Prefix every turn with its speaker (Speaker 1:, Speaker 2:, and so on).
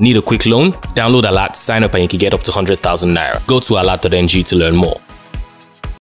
Speaker 1: Need a quick loan? Download Alat, sign up and you can get up to 100,000 Naira. Go to Alat.ng to learn more.